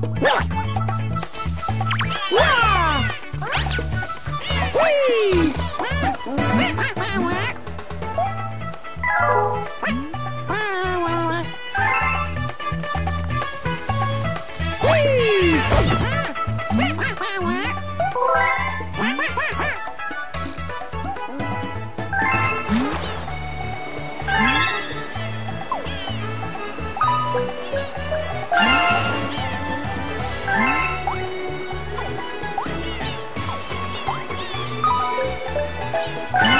Whee! Ah!